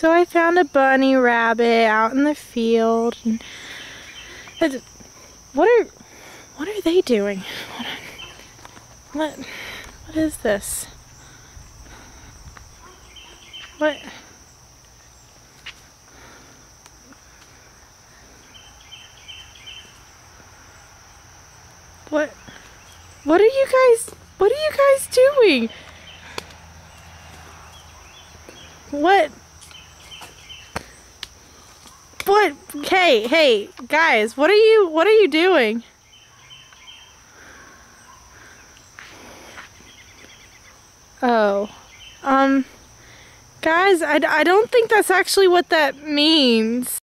So I found a bunny rabbit out in the field. And what are what are they doing? What what is this? What? What? What are you guys? What are you guys doing? What? What? Hey, hey, guys, what are you? What are you doing? Oh, um, guys, I, I don't think that's actually what that means.